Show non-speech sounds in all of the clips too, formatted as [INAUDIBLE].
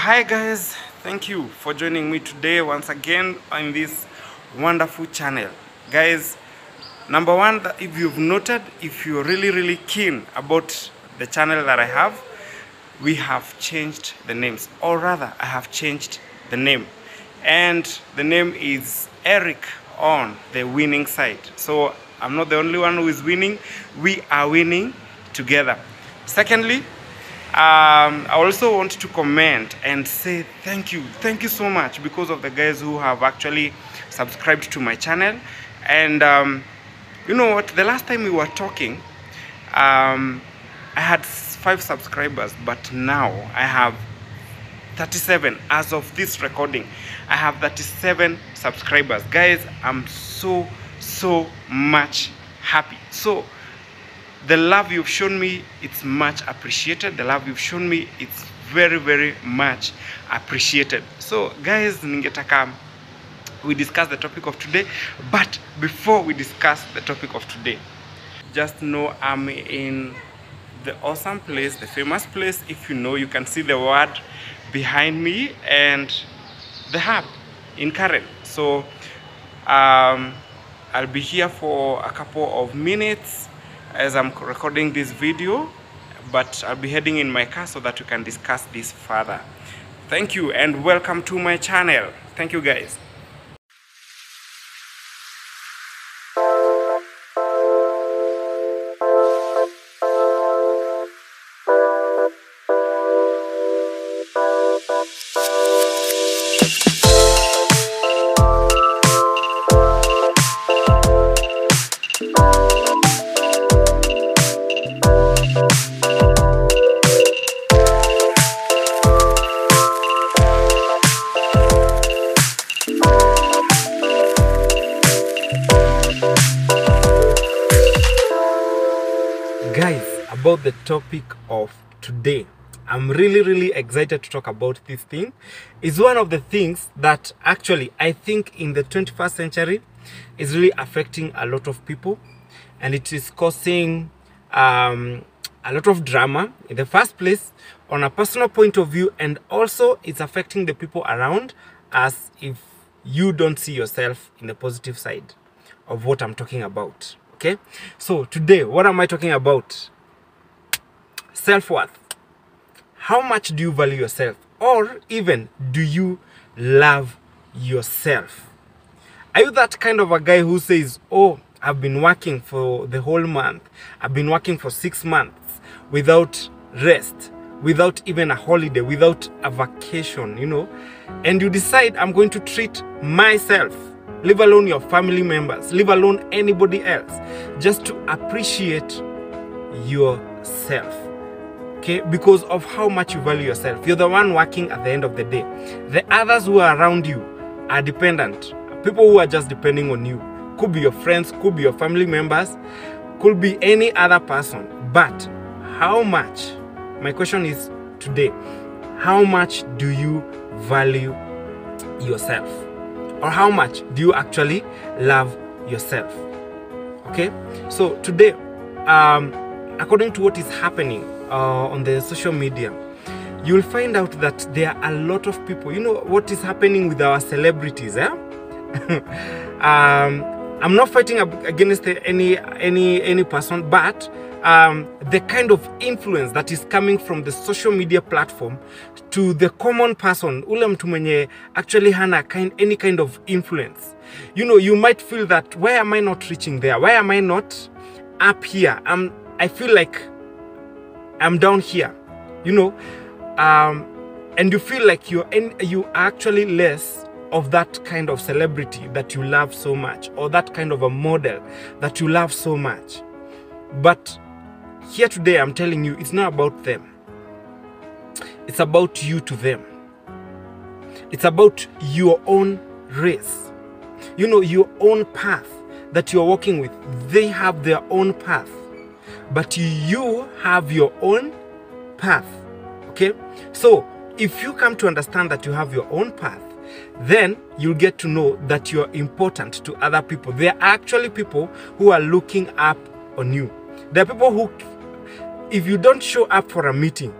hi guys, thank you for joining me today once again on this wonderful channel. Guys, number one, if you've noted, if you're really, really keen about the channel that I have, we have changed the names, or rather, I have changed the name, and the name is Eric on the winning side. So I'm not the only one who is winning, we are winning together. Secondly, um, I also want to comment and say thank you, thank you so much because of the guys who have actually subscribed to my channel. And um, you know what? The last time we were talking, um, I had five subscribers, but now I have 37 as of this recording. I have 37 subscribers, guys. I'm so so much happy. So the love you've shown me it's much appreciated. The love you've shown me it's very very much appreciated. So guys ningetaka we discuss the topic of today. But before we discuss the topic of today just know i'm in the awesome place the famous place. If you know you can see the word behind me and the hub in karen. So um, i'll be here for a couple of minutes as I'm recording this video, but I'll be heading in my car so that we can discuss this further. Thank you and welcome to my channel. Thank you guys. About the topic of today. I'm really really excited to talk about this thing. It's one of the things that actually i think in the 21st century is really affecting a lot of people. And it is causing um, a lot of drama in the first place on a personal point of view. And also it's affecting the people around as if you don't see yourself in the positive side of what i'm talking about. Okay? So today what am i talking about self-worth. How much do you value yourself? Or even do you love yourself? Are you that kind of a guy who says oh i've been working for the whole month. I've been working for six months without rest without even a holiday without a vacation you know? And you decide i'm going to treat myself. Leave alone your family members. Leave alone anybody else. Just to appreciate yourself okay because of how much you value yourself. You're the one working at the end of the day. The others who are around you are dependent. People who are just depending on you. Could be your friends could be your family members could be any other person. But how much my question is today how much do you value yourself? Or how much do you actually love yourself? Okay so today um, according to what is happening uh, on the social media you'll find out that there are a lot of people. You know what is happening with our celebrities eh? [LAUGHS] um, i'm not fighting against any any any person but um, the kind of influence that is coming from the social media platform to the common person ule mtu mwenye actually hana kind, any kind of influence. You know you might feel that why am i not reaching there? Why am i not up here? I'm, i feel like i'm down here you know? Um, and you feel like you're in, you are actually less of that kind of celebrity that you love so much or that kind of a model that you love so much. But here today i'm telling you it's not about them. It's about you to them. It's about your own race. You know your own path that you're walking with. They have their own path but you have your own path okay so if you come to understand that you have your own path then you'll get to know that you're important to other people there are actually people who are looking up on you there are people who if you don't show up for a meeting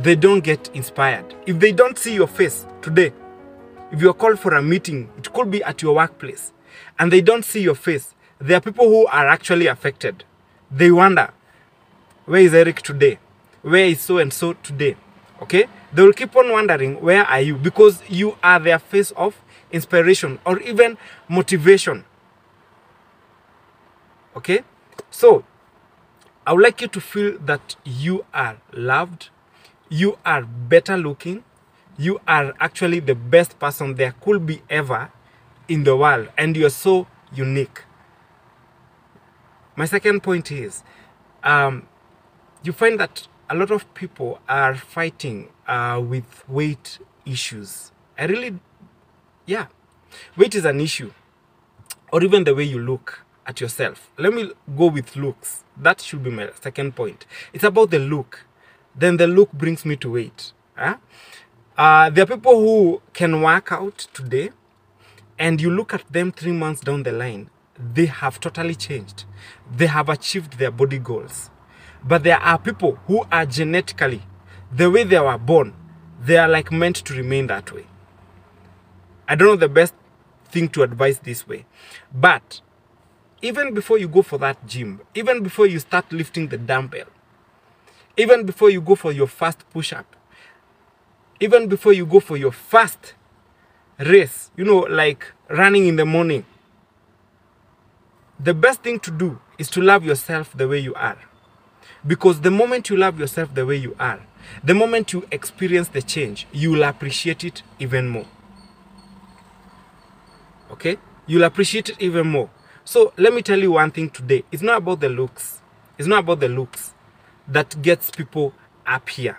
they don't get inspired. If they don't see your face today, if you're called for a meeting, it could be at your workplace, and they don't see your face, there are people who are actually affected. They wonder, where is Eric today? Where is so and so today? Okay? They will keep on wondering, where are you? Because you are their face of inspiration or even motivation. Okay? So, I would like you to feel that you are loved, you are better looking, you are actually the best person there could be ever in the world, and you're so unique. My second point is um, you find that a lot of people are fighting uh, with weight issues. I really, yeah, weight is an issue, or even the way you look at yourself. Let me go with looks. That should be my second point. It's about the look. Then the look brings me to weight. Huh? Uh, there are people who can work out today, and you look at them three months down the line, they have totally changed. They have achieved their body goals. But there are people who are genetically, the way they were born, they are like meant to remain that way. I don't know the best thing to advise this way. But even before you go for that gym, even before you start lifting the dumbbell, even before you go for your first push up, even before you go for your first race, you know, like running in the morning, the best thing to do is to love yourself the way you are. Because the moment you love yourself the way you are, the moment you experience the change, you will appreciate it even more. Okay? You'll appreciate it even more. So let me tell you one thing today. It's not about the looks. It's not about the looks that gets people up here.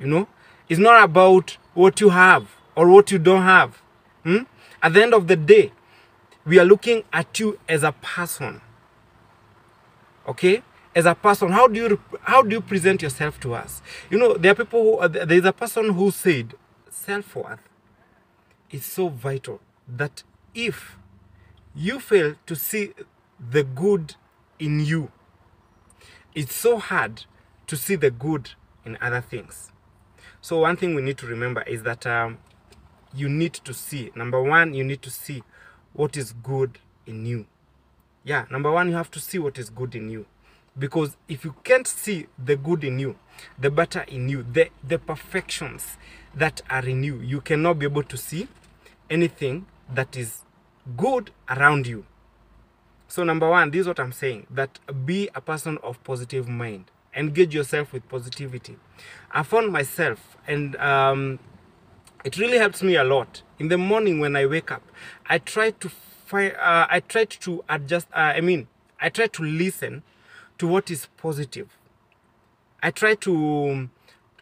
You know? It's not about what you have or what you don't have. Hmm? At the end of the day, we are looking at you as a person. Okay? As a person, how do you how do you present yourself to us? You know, there are people who uh, there is a person who said self-worth is so vital that if you fail to see the good in you, it's so hard to see the good in other things. So one thing we need to remember is that um, you need to see. Number one, you need to see what is good in you. Yeah, number one, you have to see what is good in you. Because if you can't see the good in you, the better in you, the, the perfections that are in you, you cannot be able to see anything that is good around you. So number one, this is what I'm saying, that be a person of positive mind. Engage yourself with positivity. I found myself and um, it really helps me a lot. In the morning when I wake up, I try to find, uh, I try to adjust, uh, I mean, I try to listen to what is positive. I try to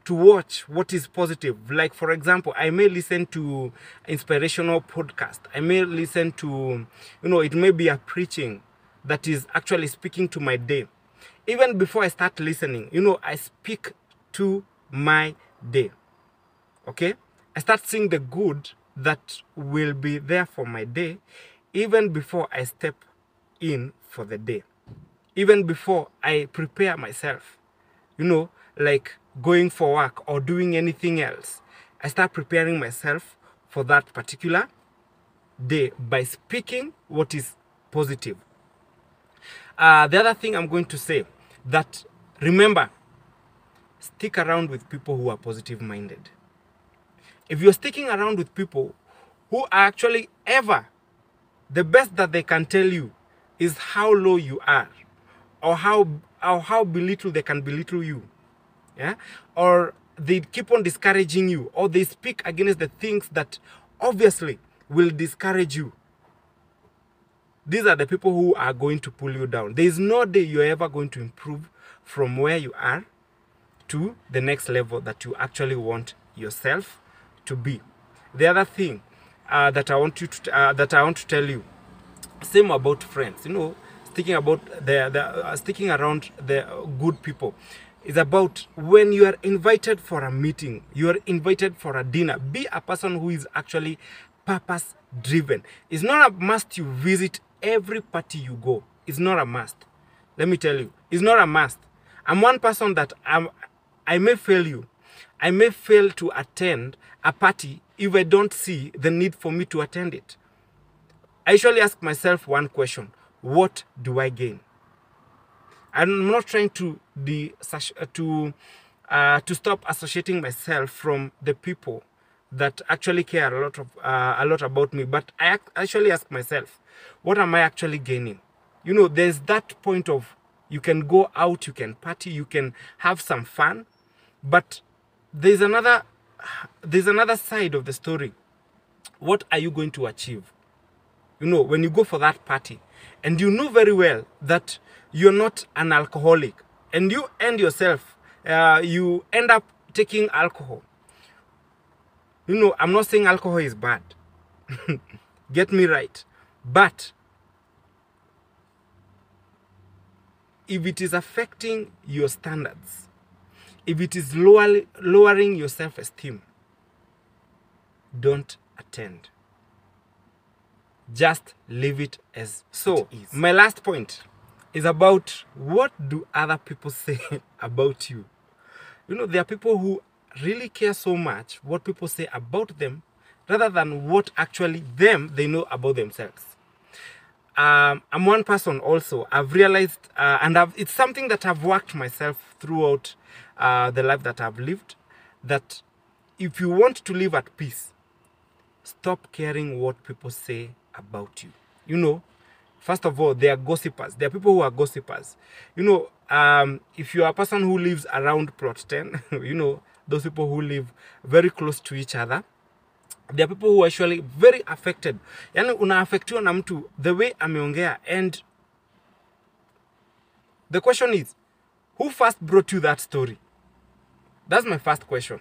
to watch what is positive. Like for example, I may listen to inspirational podcast. I may listen to, you know, it may be a preaching that is actually speaking to my day. Even before I start listening, you know, I speak to my day. Okay? I start seeing the good that will be there for my day even before I step in for the day. Even before I prepare myself. You know, like going for work or doing anything else. I start preparing myself for that particular day by speaking what is positive. Uh, the other thing I'm going to say that remember, stick around with people who are positive minded. If you're sticking around with people who are actually ever the best that they can tell you is how low you are or how or how belittle they can belittle you yeah? Or they keep on discouraging you or they speak against the things that obviously will discourage you. These are the people who are going to pull you down. There is no day you're ever going to improve from where you are to the next level that you actually want yourself to be the other thing uh, that i want you to uh, that i want to tell you same about friends you know sticking about the, the uh, sticking around the good people is about when you are invited for a meeting, you are invited for a dinner. Be a person who is actually purpose driven. It's not a must you visit every party you go. It's not a must. Let me tell you, it's not a must. I'm one person that I'm, I may fail you. I may fail to attend a party if I don't see the need for me to attend it. I usually ask myself one question What do I gain? I'm not trying to de- to uh, to stop associating myself from the people that actually care a lot of uh, a lot about me. But I actually ask myself, what am I actually gaining? You know, there's that point of you can go out, you can party, you can have some fun, but there's another there's another side of the story. What are you going to achieve? You know, when you go for that party, and you know very well that you're not an alcoholic, and you end yourself, uh, you end up taking alcohol. You know, I'm not saying alcohol is bad. [LAUGHS] Get me right. But if it is affecting your standards, if it is lower, lowering your self esteem, don't attend. Just leave it as so. It is. My last point is about what do other people [LAUGHS] say about you. You know, there are people who really care so much what people say about them rather than what actually them they know about themselves. Um, I'm one person also. I've realized, uh, and I've, it's something that I've worked myself throughout uh, the life that I've lived, that if you want to live at peace, stop caring what people say about you. You know, first of all, they are gossipers. There are people who are gossipers. You know, um, if you are a person who lives around plot 10, [LAUGHS] you know, those people who live very close to each other, there are people who are actually very affected. Yani unaafektiwa na mtu the way ameongea and the question is who first brought you that story? That's my first question.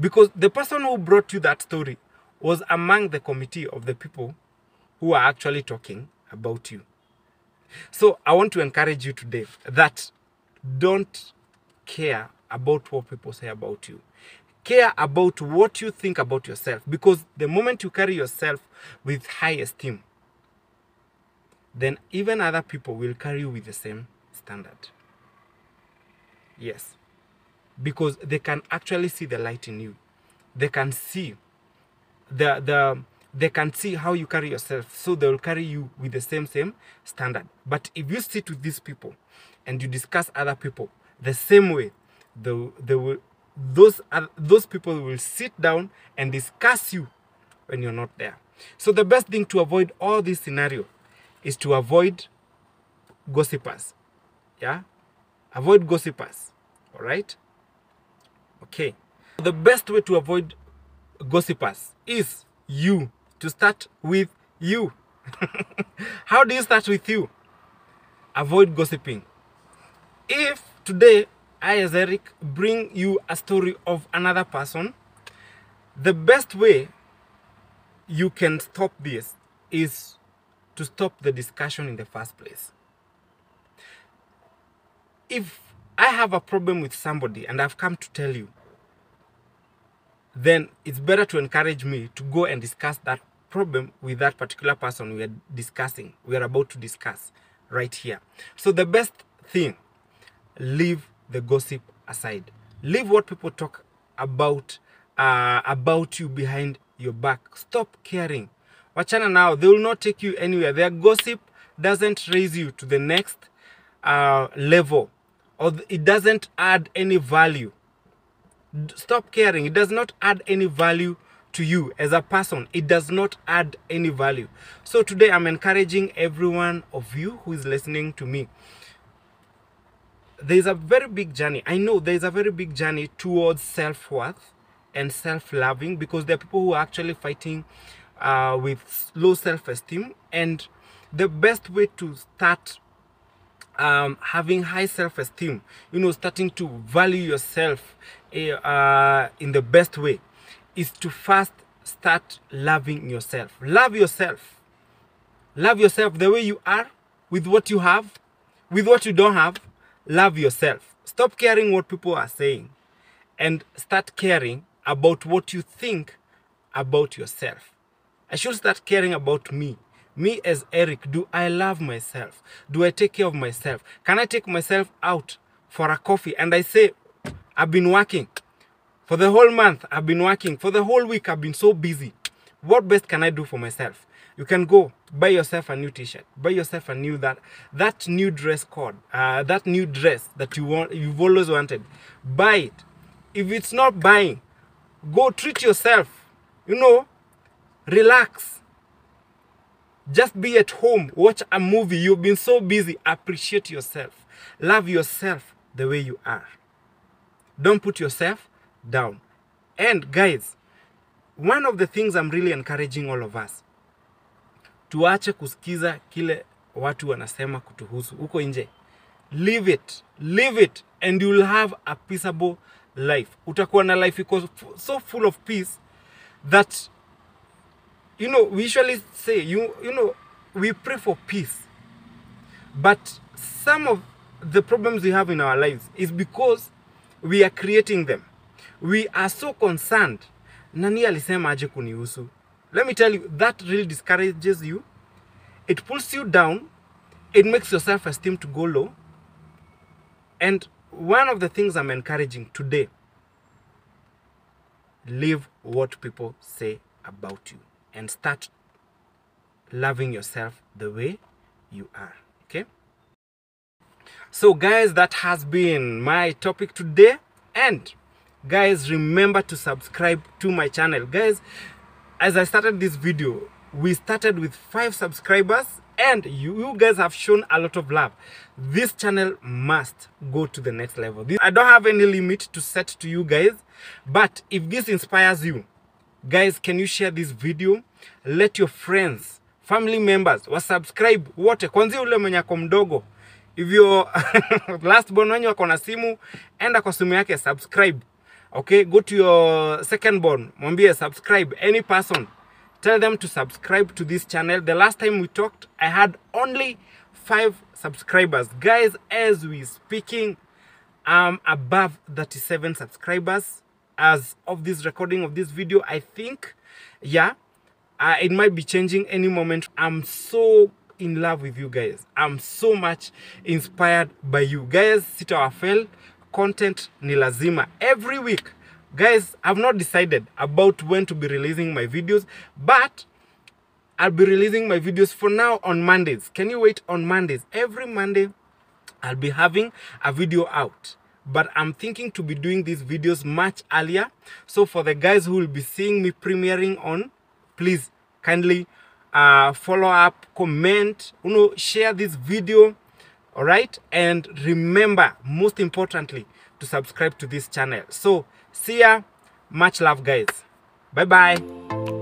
Because the person who brought you that story was among the committee of the people who are actually talking about you. So I want to encourage you today that don't care about what people say about you. Care about what you think about yourself because the moment you carry yourself with high esteem, then even other people will carry you with the same standard. Yes. Because they can actually see the light in you. They can see the the they can see how you carry yourself so they will carry you with the same same standard but if you sit with these people and you discuss other people the same way the they will those are, those people will sit down and discuss you when you're not there. So the best thing to avoid all this scenario is to avoid gossipers. Yeah? Avoid gossipers. All right okay. The best way to avoid gossipers is you to start with you. [LAUGHS] How do you start with you? Avoid gossiping. If today I, as Eric, bring you a story of another person, the best way you can stop this is to stop the discussion in the first place. If I have a problem with somebody and I've come to tell you, then it's better to encourage me to go and discuss that problem with that particular person we are discussing, we are about to discuss right here. So the best thing, leave the gossip aside. Leave what people talk about uh, about you behind your back. Stop caring. Wachana now. They will not take you anywhere. Their gossip doesn't raise you to the next uh, level, or it doesn't add any value. Stop caring. It does not add any value to you as a person. It does not add any value. So today I'm encouraging everyone of you who is listening to me there's a very big journey. I know there's a very big journey towards self worth and self loving because there are people who are actually fighting uh, with low self esteem. And the best way to start um, having high self esteem, you know, starting to value yourself uh, in the best way, is to first start loving yourself. Love yourself. Love yourself the way you are, with what you have, with what you don't have love yourself. Stop caring what people are saying and start caring about what you think about yourself. I should start caring about me. Me as Eric, do I love myself? Do I take care of myself? Can I take myself out for a coffee and I say, I've been working. For the whole month, I've been working. For the whole week, I've been so busy. What best can I do for myself? You can go buy yourself a new T-shirt, buy yourself a new that that new dress code, uh, that new dress that you want, you've always wanted. Buy it. If it's not buying, go treat yourself. You know, relax. Just be at home, watch a movie. You've been so busy. Appreciate yourself. Love yourself the way you are. Don't put yourself down. And guys, one of the things I'm really encouraging all of us, tuache kusikiza kile watu wanasema kutuhusu. Huko nje. Leave it, leave it. And you'll have a peaceable life. Utakuwa na life iko so full of peace that you know we usually say you you know we pray for peace. But some of the problems we have in our lives is because we are creating them. We are so concerned. Nani alisema aje kunihusu let me tell you that really discourages you. It pulls you down. It makes your self esteem to go low. And one of the things i'm encouraging today leave what people say about you and start loving yourself the way you are okay? So guys that has been my topic today. And guys remember to subscribe to my channel. Guys as i started this video we started with five subscribers and you, you guys have shown a lot of love. This channel must go to the next level. This- i don't have any limit to set to you guys but if this inspires you guys can you share this video? Let your friends family members wasubscribe wote. Kwanzia ule mwenye ako mdogo. Hivyo [LAUGHS] last born wenye wako na simu enda kwa simu yake subscribe okay go to your second born mwambie subscribe any person tell them to subscribe to this channel the last time we talked i had only five subscribers guys as we speaking I'm above 37 subscribers as of this recording of this video. I think, yeah, uh, it might be changing any moment. I'm so in love with you guys. I'm so much inspired by you guys. Sitawafel content ni lazima every week. Guys, I've not decided about when to be releasing my videos, but I'll be releasing my videos for now on Mondays. Can you wait on Mondays? Every Monday, I'll be having a video out. But I'm thinking to be doing these videos much earlier. So for the guys who will be seeing me premiering on, please kindly uh, follow up, comment, you know, share this video. All right. And remember, most importantly, to subscribe to this channel. So see ya. Much love, guys. Bye bye.